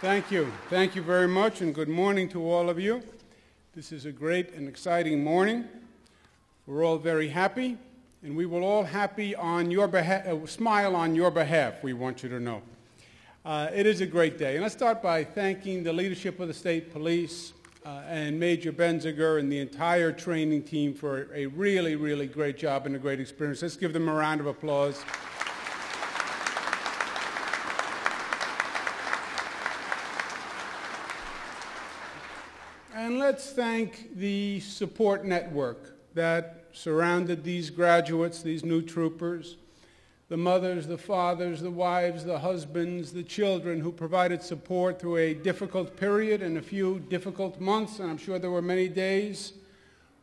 Thank you. Thank you very much, and good morning to all of you. This is a great and exciting morning. We're all very happy, and we will all happy on your behalf, uh, smile on your behalf, we want you to know. Uh, it is a great day. And let's start by thanking the leadership of the state police uh, and Major Benziger and the entire training team for a really, really great job and a great experience. Let's give them a round of applause. And let's thank the support network that surrounded these graduates, these new troopers, the mothers, the fathers, the wives, the husbands, the children who provided support through a difficult period and a few difficult months, and I'm sure there were many days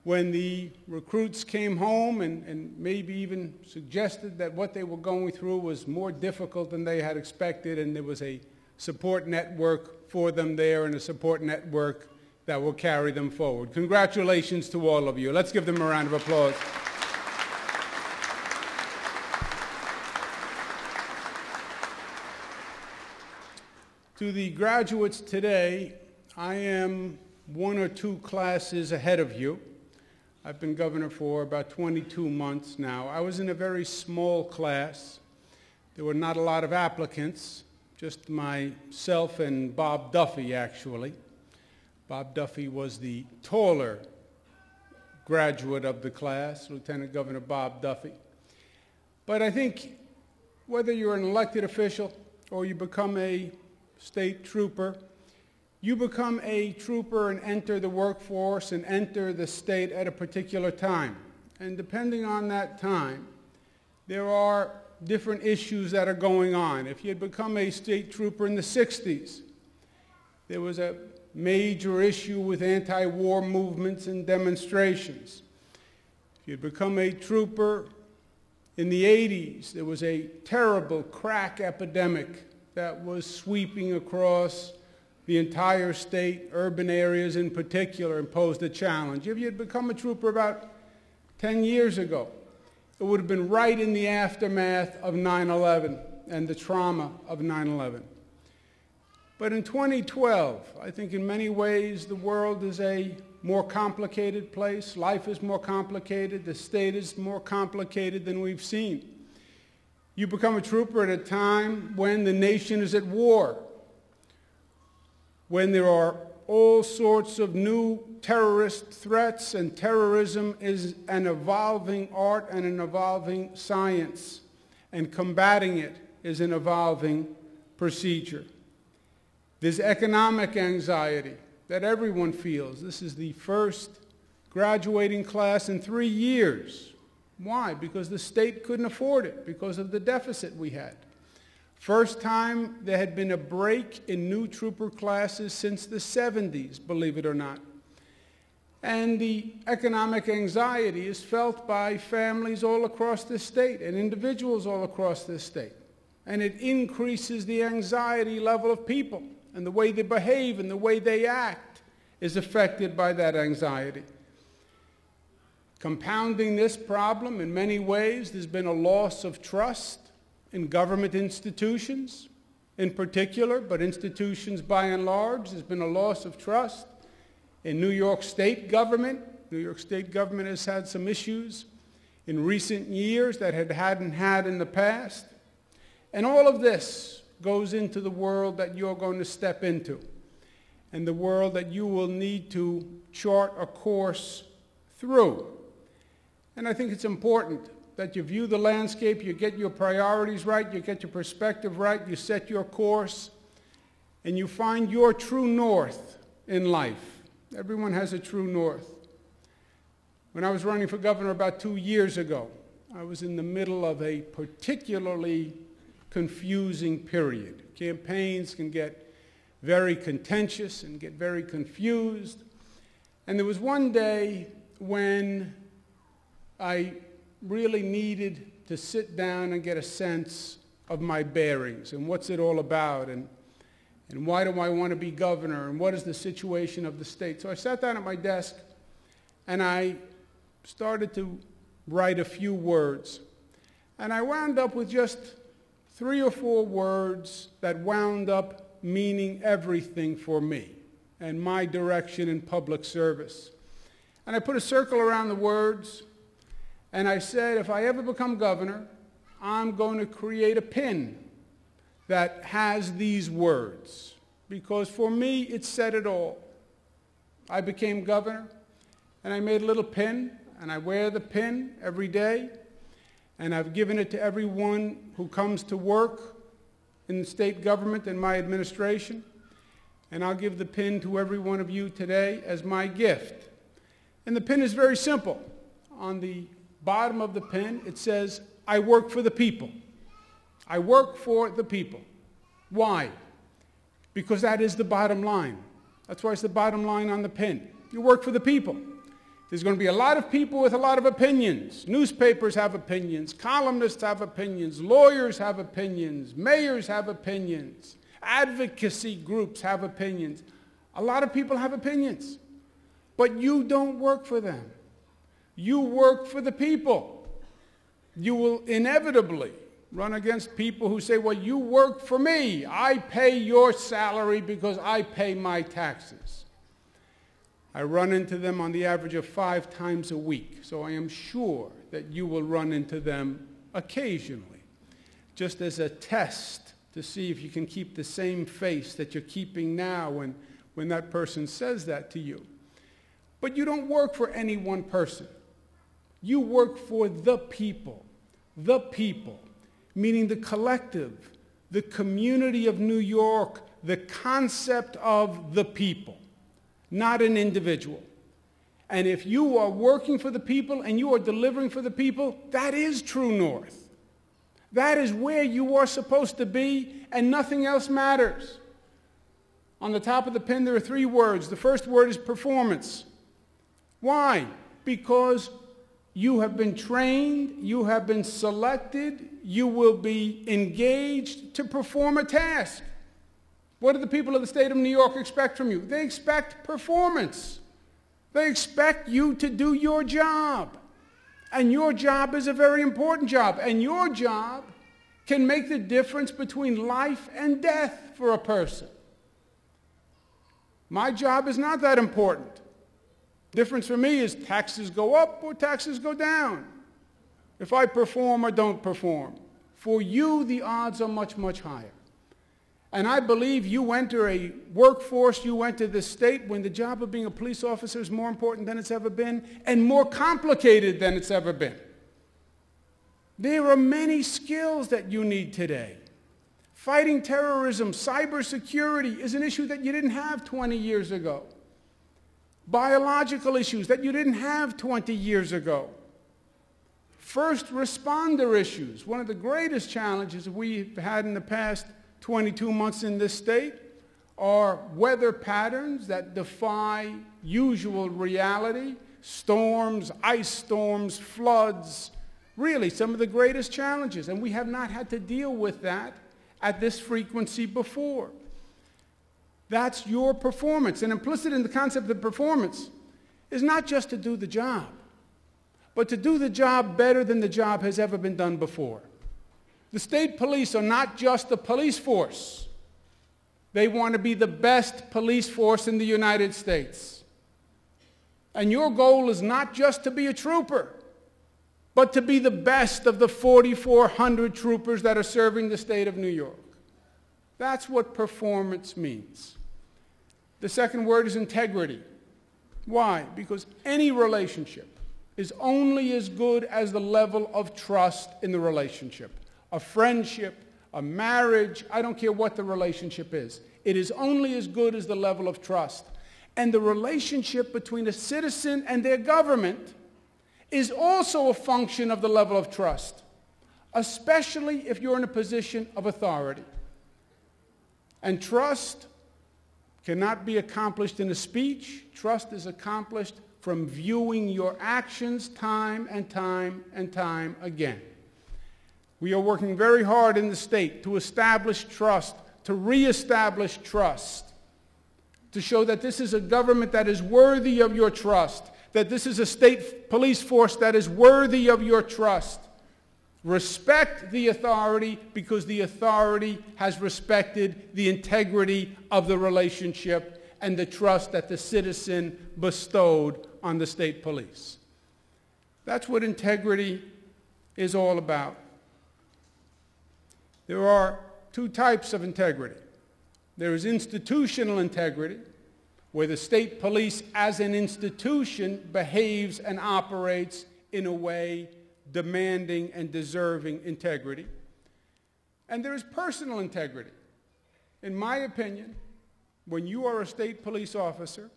when the recruits came home and, and maybe even suggested that what they were going through was more difficult than they had expected, and there was a support network for them there and a support network that will carry them forward. Congratulations to all of you. Let's give them a round of applause. to the graduates today, I am one or two classes ahead of you. I've been governor for about 22 months now. I was in a very small class. There were not a lot of applicants, just myself and Bob Duffy, actually. Bob Duffy was the taller graduate of the class, Lieutenant Governor Bob Duffy. But I think whether you're an elected official or you become a state trooper, you become a trooper and enter the workforce and enter the state at a particular time. And depending on that time, there are different issues that are going on. If you had become a state trooper in the 60s, there was a major issue with anti-war movements and demonstrations. If you'd become a trooper in the 80s, there was a terrible crack epidemic that was sweeping across the entire state, urban areas in particular, and posed a challenge. If you had become a trooper about 10 years ago, it would have been right in the aftermath of 9-11 and the trauma of 9-11. But in 2012, I think in many ways the world is a more complicated place. Life is more complicated. The state is more complicated than we've seen. You become a trooper at a time when the nation is at war, when there are all sorts of new terrorist threats, and terrorism is an evolving art and an evolving science, and combating it is an evolving procedure. There's economic anxiety that everyone feels. This is the first graduating class in three years. Why? Because the state couldn't afford it, because of the deficit we had. First time there had been a break in new trooper classes since the 70s, believe it or not. And the economic anxiety is felt by families all across the state and individuals all across the state. And it increases the anxiety level of people and the way they behave and the way they act is affected by that anxiety. Compounding this problem in many ways, there's been a loss of trust in government institutions in particular, but institutions by and large. There's been a loss of trust in New York State government. New York State government has had some issues in recent years that it hadn't had in the past. And all of this goes into the world that you're going to step into and the world that you will need to chart a course through. And I think it's important that you view the landscape, you get your priorities right, you get your perspective right, you set your course, and you find your true north in life. Everyone has a true north. When I was running for governor about two years ago, I was in the middle of a particularly confusing period. Campaigns can get very contentious and get very confused. And there was one day when I really needed to sit down and get a sense of my bearings and what's it all about and, and why do I want to be governor and what is the situation of the state. So I sat down at my desk and I started to write a few words. And I wound up with just three or four words that wound up meaning everything for me and my direction in public service. And I put a circle around the words, and I said, if I ever become governor, I'm going to create a pin that has these words. Because for me, it said it all. I became governor, and I made a little pin, and I wear the pin every day, and I've given it to everyone who comes to work in the state government and my administration, and I'll give the pin to every one of you today as my gift. And the pin is very simple. On the bottom of the pin, it says, I work for the people. I work for the people. Why? Because that is the bottom line. That's why it's the bottom line on the pin. You work for the people. There's going to be a lot of people with a lot of opinions. Newspapers have opinions. Columnists have opinions. Lawyers have opinions. Mayors have opinions. Advocacy groups have opinions. A lot of people have opinions. But you don't work for them. You work for the people. You will inevitably run against people who say, well, you work for me. I pay your salary because I pay my taxes. I run into them on the average of five times a week, so I am sure that you will run into them occasionally, just as a test to see if you can keep the same face that you're keeping now when, when that person says that to you. But you don't work for any one person. You work for the people, the people, meaning the collective, the community of New York, the concept of the people not an individual. And if you are working for the people and you are delivering for the people, that is true north. That is where you are supposed to be, and nothing else matters. On the top of the pin, there are three words. The first word is performance. Why? Because you have been trained, you have been selected, you will be engaged to perform a task. What do the people of the state of New York expect from you? They expect performance. They expect you to do your job. And your job is a very important job. And your job can make the difference between life and death for a person. My job is not that important. Difference for me is taxes go up or taxes go down. If I perform or don't perform. For you, the odds are much, much higher. And I believe you enter a workforce, you enter the state when the job of being a police officer is more important than it's ever been and more complicated than it's ever been. There are many skills that you need today. Fighting terrorism, cybersecurity is an issue that you didn't have 20 years ago. Biological issues that you didn't have 20 years ago. First responder issues, one of the greatest challenges we've had in the past 22 months in this state are weather patterns that defy usual reality, storms, ice storms, floods, really some of the greatest challenges. And we have not had to deal with that at this frequency before. That's your performance. And implicit in the concept of performance is not just to do the job, but to do the job better than the job has ever been done before. The state police are not just a police force. They want to be the best police force in the United States. And your goal is not just to be a trooper, but to be the best of the 4,400 troopers that are serving the state of New York. That's what performance means. The second word is integrity. Why? Because any relationship is only as good as the level of trust in the relationship a friendship, a marriage, I don't care what the relationship is. It is only as good as the level of trust. And the relationship between a citizen and their government is also a function of the level of trust, especially if you're in a position of authority. And trust cannot be accomplished in a speech. Trust is accomplished from viewing your actions time and time and time again. We are working very hard in the state to establish trust, to reestablish trust, to show that this is a government that is worthy of your trust, that this is a state police force that is worthy of your trust. Respect the authority because the authority has respected the integrity of the relationship and the trust that the citizen bestowed on the state police. That's what integrity is all about. There are two types of integrity. There is institutional integrity, where the state police as an institution behaves and operates in a way demanding and deserving integrity. And there is personal integrity. In my opinion, when you are a state police officer,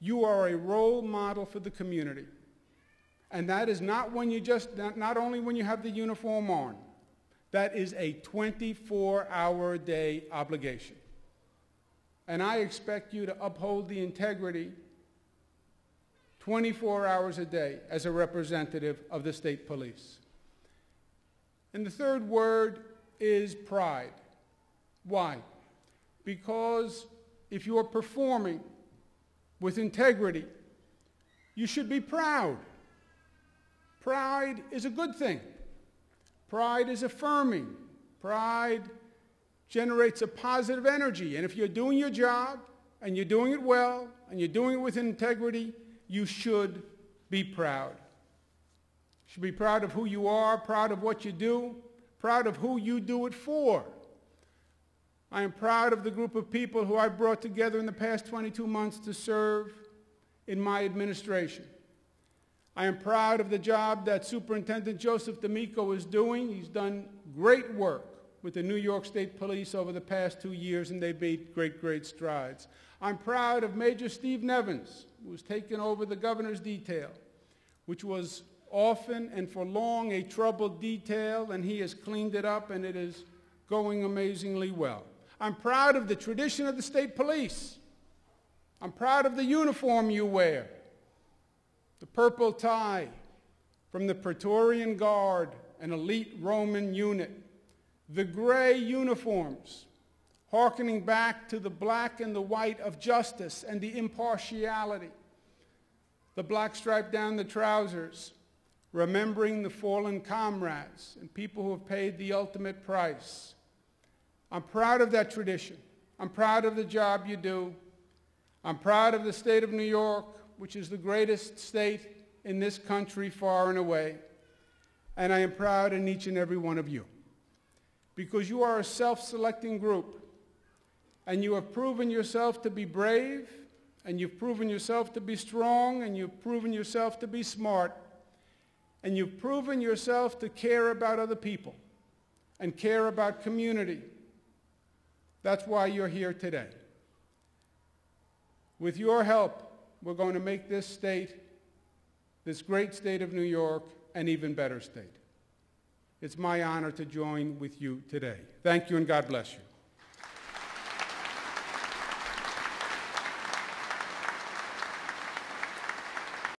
you are a role model for the community. And that is not when you just, not, only when you have the uniform on, that is a 24 hour a day obligation. And I expect you to uphold the integrity 24 hours a day as a representative of the state police. And the third word is pride. Why? Because if you are performing with integrity, you should be proud. Pride is a good thing. Pride is affirming. Pride generates a positive energy. And if you're doing your job and you're doing it well and you're doing it with integrity, you should be proud. You should be proud of who you are, proud of what you do, proud of who you do it for. I am proud of the group of people who I brought together in the past 22 months to serve in my administration. I am proud of the job that Superintendent Joseph D'Amico is doing. He's done great work with the New York State Police over the past two years, and they've made great, great strides. I'm proud of Major Steve Nevins, who's taken over the governor's detail, which was often and for long a troubled detail, and he has cleaned it up, and it is going amazingly well. I'm proud of the tradition of the state police. I'm proud of the uniform you wear, purple tie from the Praetorian Guard, an elite Roman unit, the gray uniforms hearkening back to the black and the white of justice and the impartiality. The black stripe down the trousers, remembering the fallen comrades and people who have paid the ultimate price. I'm proud of that tradition. I'm proud of the job you do. I'm proud of the state of New York, which is the greatest state in this country far and away. And I am proud in each and every one of you because you are a self-selecting group and you have proven yourself to be brave, and you've proven yourself to be strong, and you've proven yourself to be smart, and you've proven yourself to care about other people and care about community. That's why you're here today. With your help, we're going to make this state, this great state of New York, an even better state. It's my honor to join with you today. Thank you and God bless you.